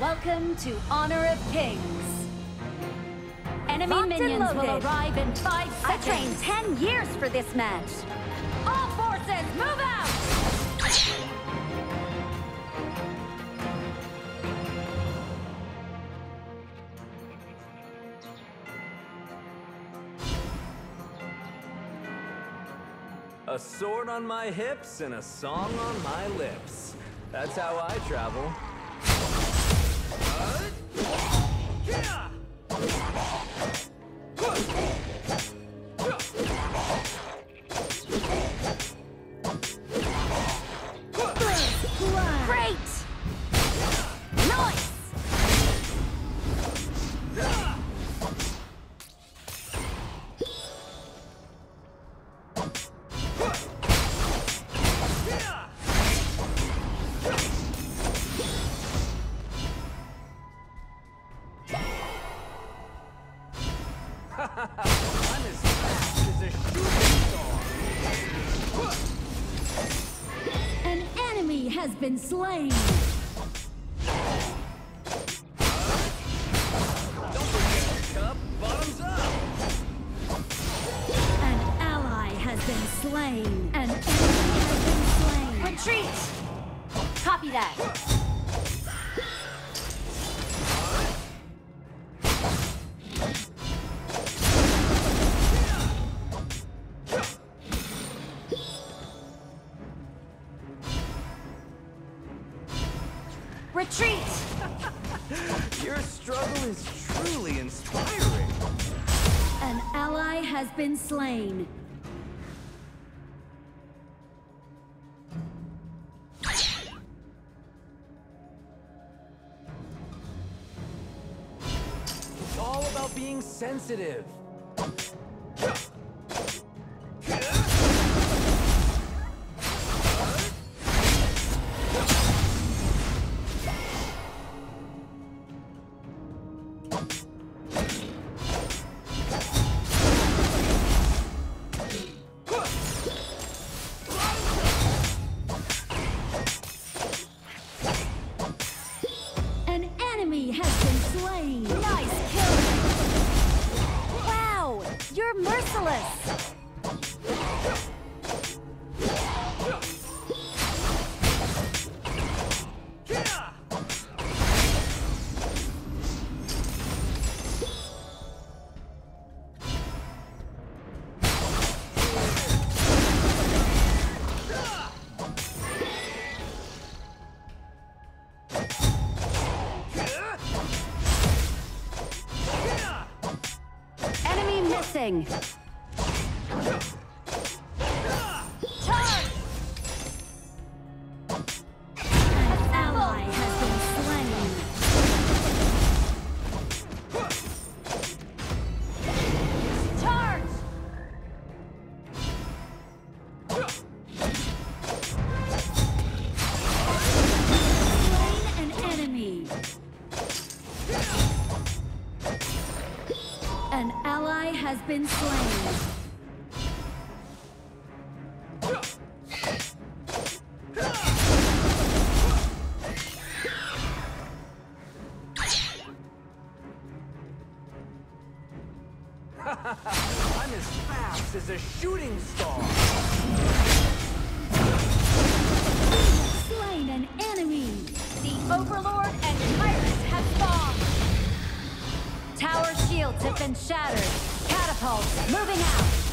Welcome to Honor of Kings. Enemy Locked minions will arrive in five seconds. I trained 10 years for this match. All forces, move out! A sword on my hips and a song on my lips. That's how I travel. Been slain. An ally has been slain. An enemy has been slain. Retreat! Copy that. Retreat! Your struggle is truly inspiring. An ally has been slain. It's all about being sensitive. Enemy missing! Has been slain. I'm as fast as a shooting star. Slain an enemy. The Overlord and Tyrant have spawned! Tower shields have been shattered. Catapults moving out!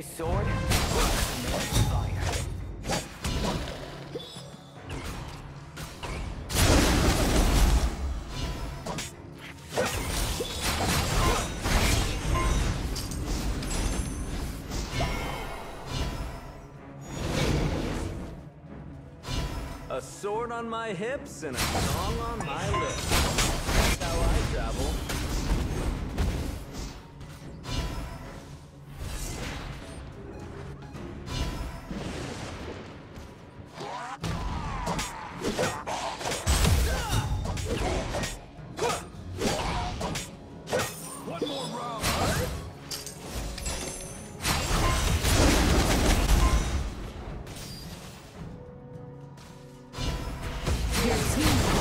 This sword. A sword on my hips and a song on my lips. That's how I travel.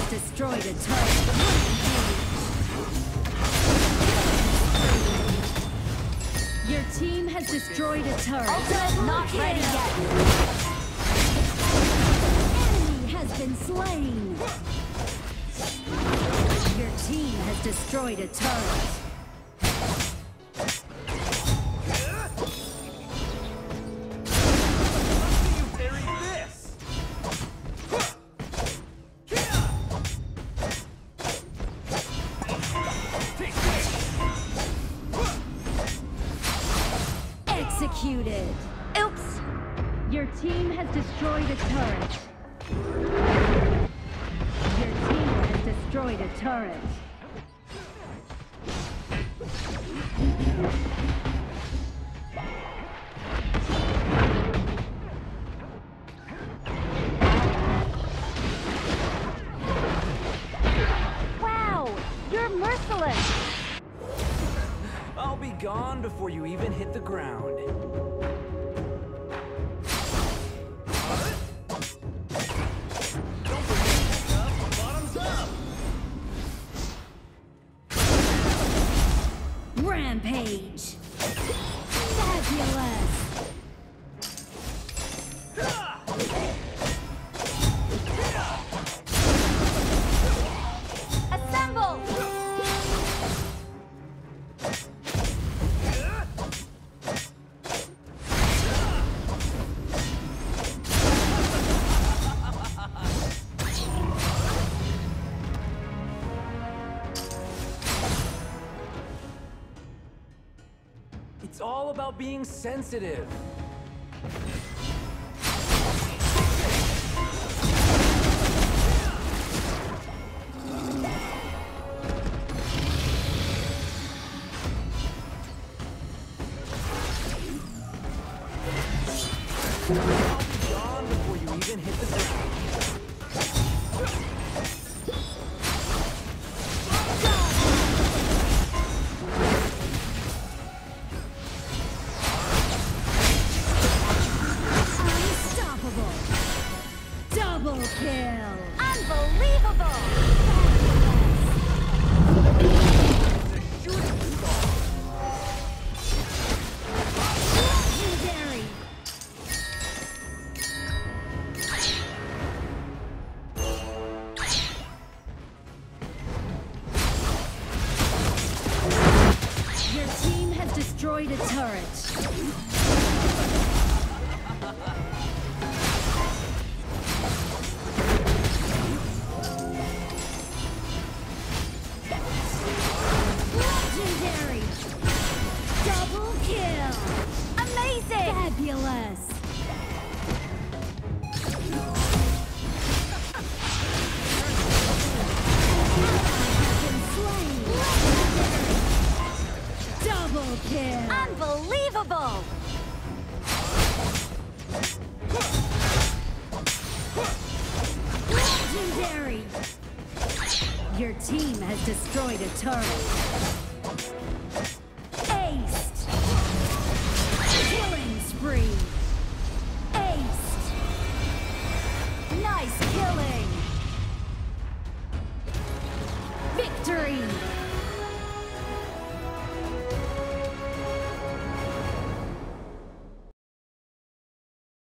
Destroyed a turret. Your team has destroyed a turret. Ultimate not ready yet. Enemy has been slain. Your team has destroyed a turret. Destroyed a turret. Your team has destroyed a turret. Wow, you're merciless. I'll be gone before you even hit the ground. About being sensitive. I'll Unbelievable. Legendary. Your team has destroyed a turret.